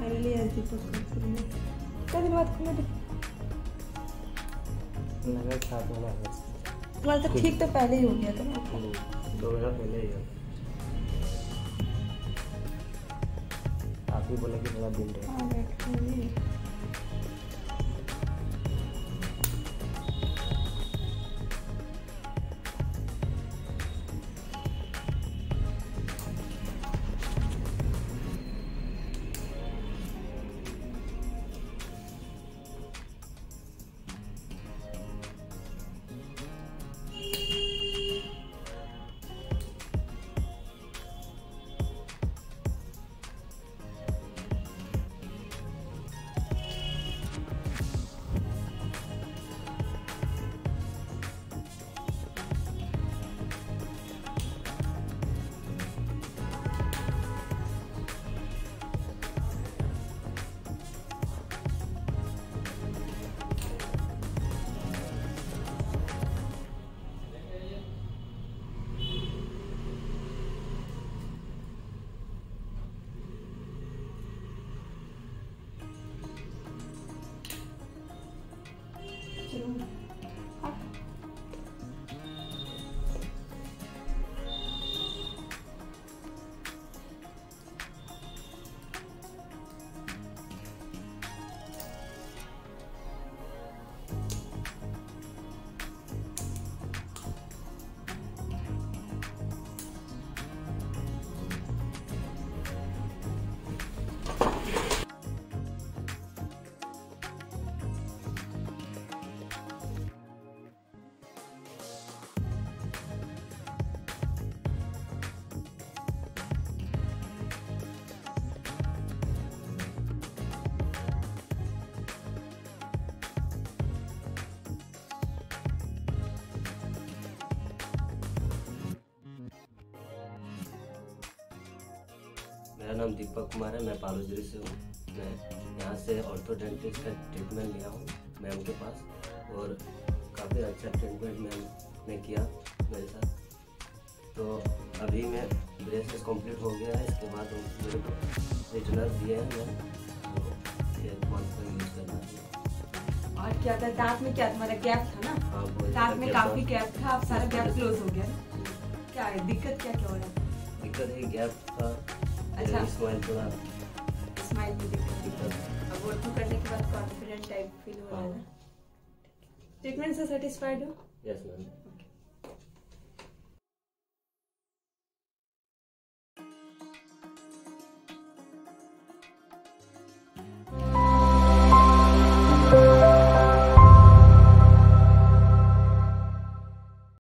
Finally आज दीपक का खुलने कितना दिन बाद खुला लगा सात महीना तुम्हारा तो ठीक तो पहले ही हो गया था ना दो महीना पहले ही है आप ही बोले कि थोड़ा दिन मेरा नाम दीपक कुमार है मैं पालोजरी से हूँ। मैं यहाँ से ऑर्थोडेंटिस्ट का ट्रीटमेंट लिया हूँ मैम के पास और काफ़ी अच्छा ट्रीटमेंट मैम ने किया मेरे साथ। तो अभी मैं ब्रेसेस कंप्लीट हो गया है इसके बाद वो मेरे को रिटर्नर दिए हैं मैम तो ये मंथ यूज़ करना है। और क्या था? दांत में क्या तुम्हारा गैप था ना? हाँ दांत में काफ़ी गैप था अब सारा गैप क्लोज हो गया। क्या है? दिक्कत क्या क्या हो रहा है? दिक्कत है गैप था। अच्छा। स्माइल थोड़ा स्माइल में दिक्कत दिक्कत अब वर्क करने के बाद कॉन्फिडेंट टाइप फील हो रहा है हाँ। ना ट्रीटमेंट से सेटिस्फाइड हो? Yes ma'am